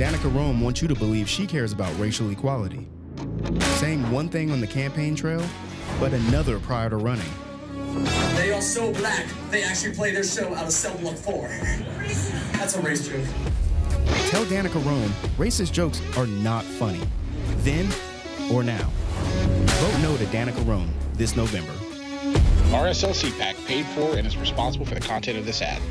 Danica Roem wants you to believe she cares about racial equality. Saying one thing on the campaign trail, but another prior to running. They are so black, they actually play their show out of Cell Block 4. That's a race joke. Tell Danica Roem racist jokes are not funny. Then or now. Vote no to Danica Roem this November. RSLCPAC paid for and is responsible for the content of this ad.